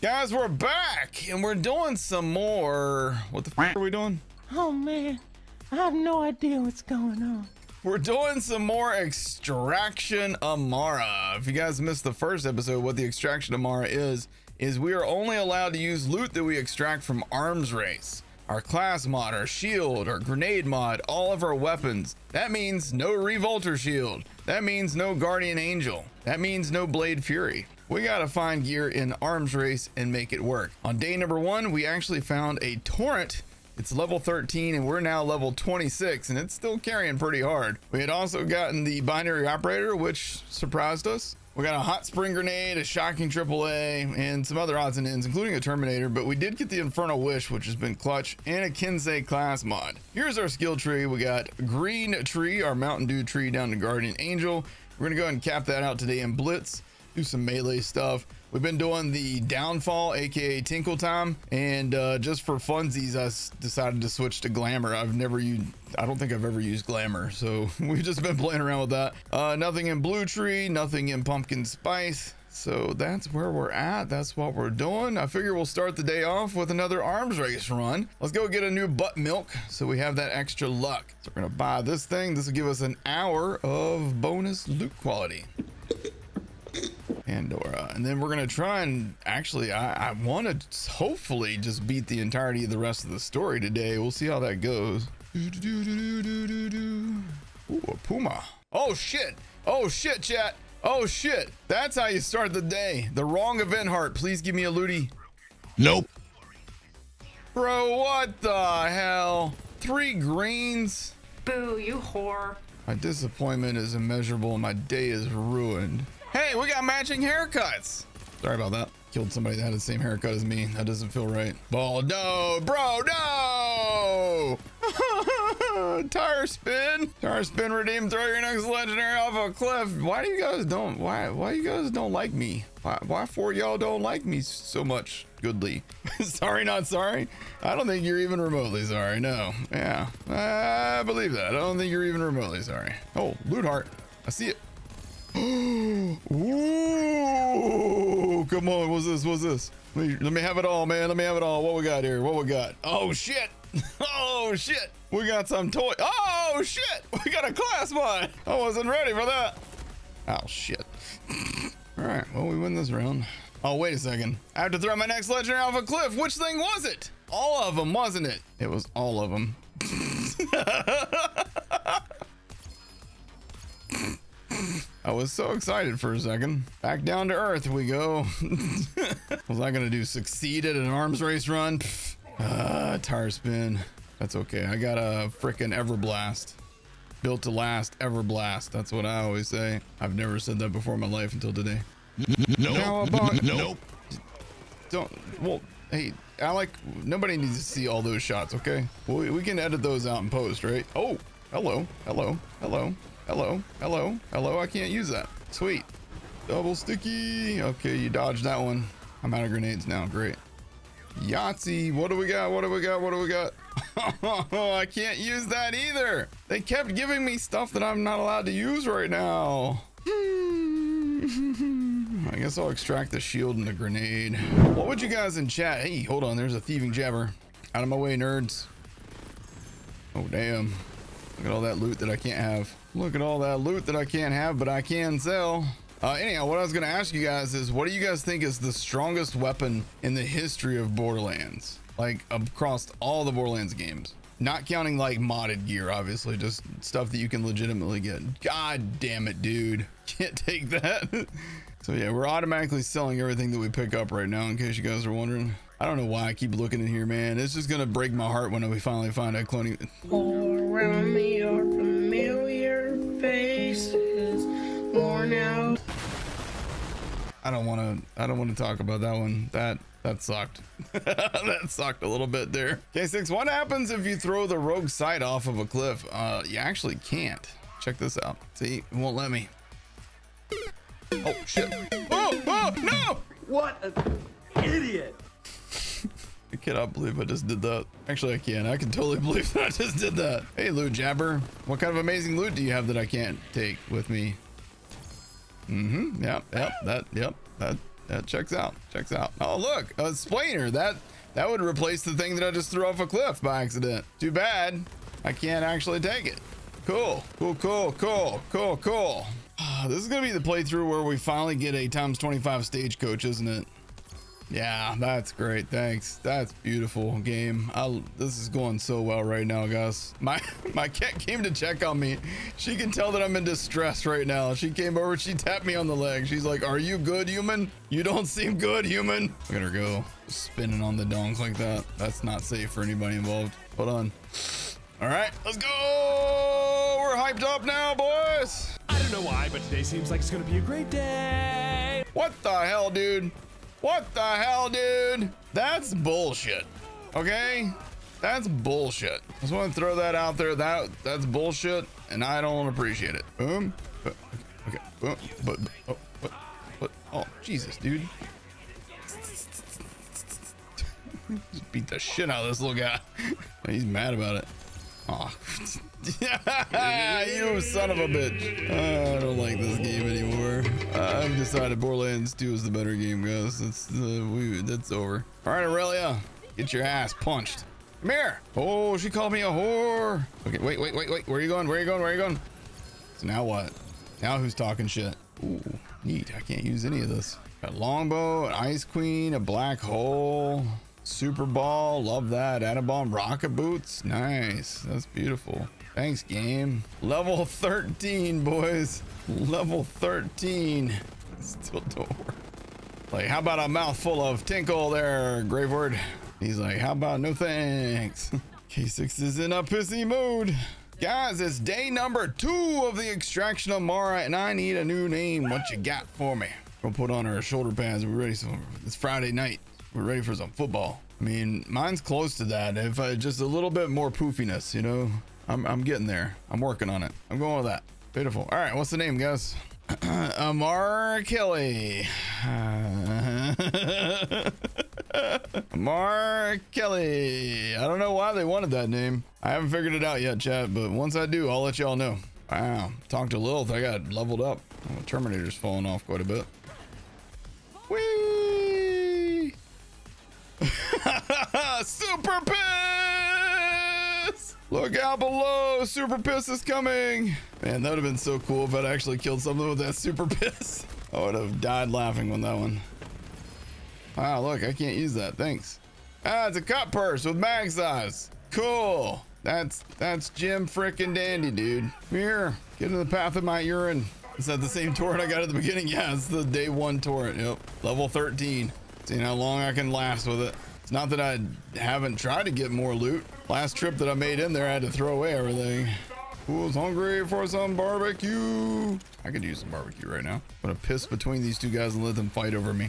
Guys, we're back and we're doing some more. What the f are we doing? Oh man, I have no idea what's going on. We're doing some more Extraction Amara. If you guys missed the first episode, what the Extraction Amara is, is we are only allowed to use loot that we extract from Arms Race. Our class mod, our shield, our grenade mod, all of our weapons. That means no Revolter shield. That means no Guardian Angel. That means no Blade Fury. We gotta find gear in Arms Race and make it work. On day number one, we actually found a Torrent it's level 13 and we're now level 26 and it's still carrying pretty hard. We had also gotten the binary operator, which surprised us. We got a hot spring grenade, a shocking AAA, and some other odds and ends, including a Terminator, but we did get the Infernal Wish, which has been clutch, and a Kinsei class mod. Here's our skill tree. We got Green Tree, our Mountain Dew tree down to Guardian Angel. We're gonna go ahead and cap that out today in Blitz do some melee stuff. We've been doing the downfall, aka Tinkle Time, and uh, just for funsies, I decided to switch to Glamour. I've never used, I don't think I've ever used Glamour, so we've just been playing around with that. Uh, nothing in Blue Tree, nothing in Pumpkin Spice. So that's where we're at. That's what we're doing. I figure we'll start the day off with another arms race run. Let's go get a new butt milk so we have that extra luck. So we're gonna buy this thing. This will give us an hour of bonus loot quality. Pandora. And then we're going to try and actually, I, I want to hopefully just beat the entirety of the rest of the story today. We'll see how that goes. Ooh, a puma. Oh, shit. Oh, shit, chat. Oh, shit. That's how you start the day. The wrong event heart. Please give me a looty. Nope. Bro, what the hell? Three greens? Boo, you whore. My disappointment is immeasurable and my day is ruined. Hey, we got matching haircuts. Sorry about that. Killed somebody that had the same haircut as me. That doesn't feel right. Ball, no, bro, no! Tire spin. Tire spin redeem. Throw your next legendary off a cliff. Why do you guys don't? Why? Why you guys don't like me? Why? Why for y'all don't like me so much? Goodly. sorry, not sorry. I don't think you're even remotely sorry. No. Yeah. I believe that. I don't think you're even remotely sorry. Oh, loot heart. I see it. Ooh, come on. What's this? What's this? Let me, let me have it all, man. Let me have it all. What we got here? What we got? Oh, shit. Oh, shit. We got some toy. Oh, shit. We got a class mod. I wasn't ready for that. Oh, shit. all right. Well, we win this round. Oh, wait a second. I have to throw my next legendary off a cliff. Which thing was it? All of them, wasn't it? It was all of them. I was so excited for a second. Back down to earth we go. was I gonna do succeed at an arms race run? Ah, tire spin. That's okay. I got a freaking Everblast. Built to last Everblast. That's what I always say. I've never said that before in my life until today. No. Nope. Nope. Don't. Well, hey, Alec, nobody needs to see all those shots, okay? We, we can edit those out in post, right? Oh, hello, hello, hello. Hello, hello, hello. I can't use that. Sweet. Double sticky. Okay, you dodged that one. I'm out of grenades now. Great. Yahtzee. What do we got? What do we got? What do we got? Oh, I can't use that either. They kept giving me stuff that I'm not allowed to use right now. I guess I'll extract the shield and the grenade. What would you guys in chat? Hey, hold on. There's a thieving jabber. Out of my way, nerds. Oh, damn. Look at all that loot that I can't have. Look at all that loot that I can't have, but I can sell. Uh, anyhow, what I was going to ask you guys is what do you guys think is the strongest weapon in the history of Borderlands? Like across all the Borderlands games. Not counting like modded gear, obviously, just stuff that you can legitimately get. God damn it, dude. Can't take that. so yeah, we're automatically selling everything that we pick up right now, in case you guys are wondering. I don't know why I keep looking in here, man. It's just gonna break my heart when we finally find a cloning. I don't want to. I don't want to talk about that one. That that sucked. that sucked a little bit there. K6, what happens if you throw the rogue sight off of a cliff? Uh, you actually can't. Check this out. See, it won't let me. Oh shit! Oh, oh no! What an idiot! I cannot believe I just did that. Actually, I can. I can totally believe that I just did that. Hey, loot jabber. What kind of amazing loot do you have that I can't take with me? Mm-hmm. Yep. Yep. That. Yep. That. That checks out. Checks out. Oh, look, a splainer. That that would replace the thing that I just threw off a cliff by accident. Too bad. I can't actually take it. Cool. Cool, cool, cool, cool, cool. This is gonna be the playthrough where we finally get a times 25 stagecoach, isn't it? Yeah, that's great. Thanks. That's beautiful game. I, this is going so well right now, guys. My my cat came to check on me. She can tell that I'm in distress right now. She came over. She tapped me on the leg. She's like, "Are you good, human? You don't seem good, human." Look at her go, spinning on the donk like that. That's not safe for anybody involved. Hold on. All right, let's go. We're hyped up now, boys. I don't know why, but today seems like it's gonna be a great day. What the hell, dude? What the hell, dude? That's bullshit. Okay? That's bullshit. Just want to throw that out there. That that's bullshit, and I don't appreciate it. Boom. Okay. Boom. But, oh, but, oh, Jesus, dude. Just beat the shit out of this little guy. He's mad about it. Oh. you son of a bitch. I don't like this game anymore. I've decided Borderlands 2 is the better game, guys. That's uh, we that's over. All right, Aurelia, get your ass punched. Come here. Oh, she called me a whore. Okay, wait, wait, wait, wait. Where are you going? Where are you going? Where are you going? So now what? Now who's talking shit? Ooh, neat. I can't use any of this. Got longbow, an ice queen, a black hole, super ball. Love that. Anabomb rocket boots. Nice. That's beautiful. Thanks, game. Level 13, boys. Level 13. Still don't work. Like, how about a mouthful of tinkle there, Graveward? He's like, how about no thanks? K6 is in a pissy mood. Guys, it's day number two of the extraction of Mara, and I need a new name. What you got for me? We'll put on our shoulder pads. We're ready. So it's Friday night. We're ready for some football. I mean, mine's close to that. If I just a little bit more poofiness, you know, I'm, I'm getting there. I'm working on it. I'm going with that. Beautiful. All right, what's the name, guys? Uh, Amar Kelly. Amar Kelly. I don't know why they wanted that name. I haven't figured it out yet, chat, but once I do, I'll let y'all know. Wow. Talked to Lilith. I got leveled up. Oh, Terminator's falling off quite a bit. Whee! Super Piss! Look out below! Super Piss is coming! Man, that would have been so cool if I'd actually killed something with that Super Piss. I would have died laughing on that one. Wow, look, I can't use that. Thanks. Ah, it's a cup purse with mag size. Cool. That's that's Jim frickin' dandy, dude. Come here. Get in the path of my urine. Is that the same torrent I got at the beginning? Yeah, it's the day one torrent. Yep. Level 13. Seeing how long I can last with it. It's not that I haven't tried to get more loot. Last trip that I made in there, I had to throw away everything. Who's hungry for some barbecue? I could use some barbecue right now. I'm gonna piss between these two guys and let them fight over me.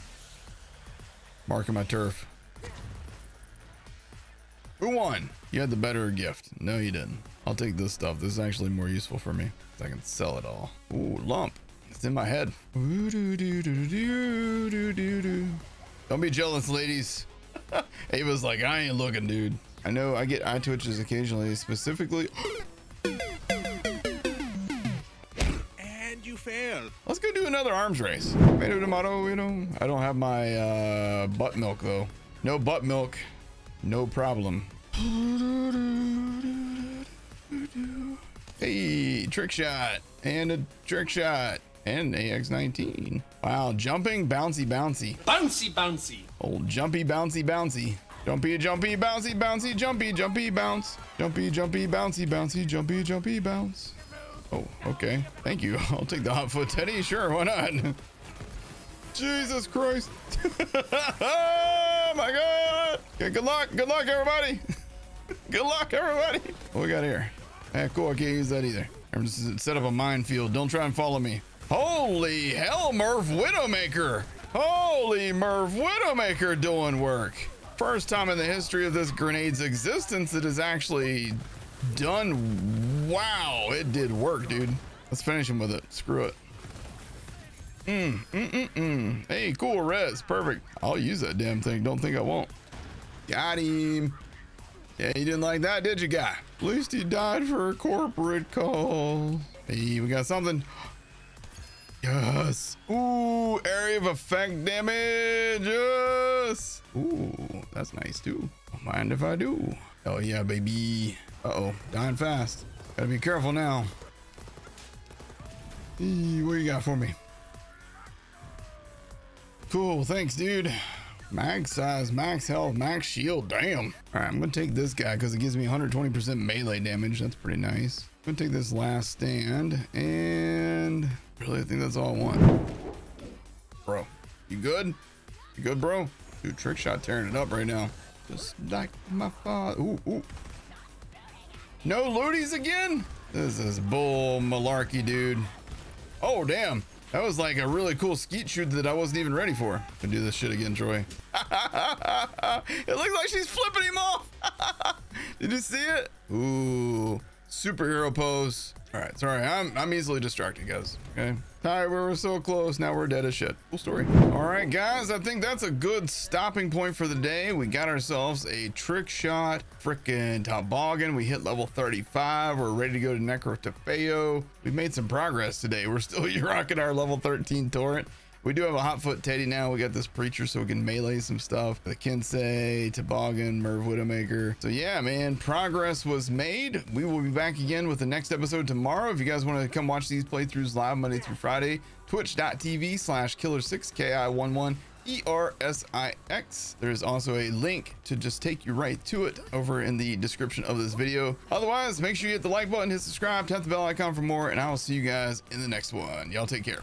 Marking my turf. Who won? You had the better gift. No, you didn't. I'll take this stuff. This is actually more useful for me. I can sell it all. Ooh, lump. It's in my head. Don't be jealous, ladies. Ava's like, I ain't looking, dude. I know I get eye twitches occasionally, specifically. And you fail. Let's go do another arms race. Tomato, tomato, you know. I don't have my uh, butt milk though. No butt milk. No problem. Hey, trick shot and a trick shot and AX19. Wow, jumping, bouncy, bouncy. Bouncy, bouncy. Old jumpy, bouncy, bouncy. Jumpy, jumpy, bouncy, bouncy, jumpy, jumpy, bounce. Jumpy, jumpy, bouncy, bouncy, jumpy, jumpy, bounce. Oh, okay. Thank you. I'll take the hot foot teddy. Sure, why not? Jesus Christ. oh my God. Okay, good luck. Good luck, everybody. good luck, everybody. What we got here? Eh, cool. I can't use that either. I'm just set up a minefield. Don't try and follow me. Holy hell, MIRV Widowmaker. Holy MIRV Widowmaker doing work. First time in the history of this grenade's existence it has actually done. Wow, it did work, dude. Let's finish him with it. Screw it. Mm, mm, mm, mm. Hey, cool res. Perfect. I'll use that damn thing. Don't think I won't. Got him. Yeah, you didn't like that, did you, guy? At least he died for a corporate call. Hey, we got something. Yes. Ooh, area of effect damage. Yes. Ooh, that's nice too. Don't mind if I do. Oh yeah, baby. Uh-oh, dying fast. Gotta be careful now. Eee, what you got for me? Cool, thanks, dude. Max size, max health, max shield. Damn. All right, I'm gonna take this guy because it gives me 120% melee damage. That's pretty nice. I'm gonna take this last stand, and really, I think that's all I want. Bro, you good? You good, bro? Dude, trick shot tearing it up right now. Just like my father. Ooh, ooh. No looties again? This is bull malarkey, dude. Oh, damn. That was like a really cool skeet shoot that I wasn't even ready for. Gonna do this shit again, Troy. it looks like she's flipping him off. Did you see it? Ooh, superhero pose. All right, sorry, I'm I'm easily distracted, guys. Okay. Hi, we were so close. Now we're dead as shit. Cool story. All right, guys, I think that's a good stopping point for the day. We got ourselves a trick shot, freaking toboggan. We hit level 35. We're ready to go to Nekrotafeyo. We made some progress today. We're still rocking our level 13 torrent. We do have a hot foot Teddy now. We got this preacher so we can melee some stuff. The Kinsey, Toboggan, MIRV Widowmaker. So yeah, man, progress was made. We will be back again with the next episode tomorrow. If you guys want to come watch these playthroughs live Monday through Friday, twitch.tv slash killer6ki11 E-R-S-I-X. There's also a link to just take you right to it over in the description of this video. Otherwise, make sure you hit the like button, hit subscribe, tap the bell icon for more, and I will see you guys in the next one. Y'all take care.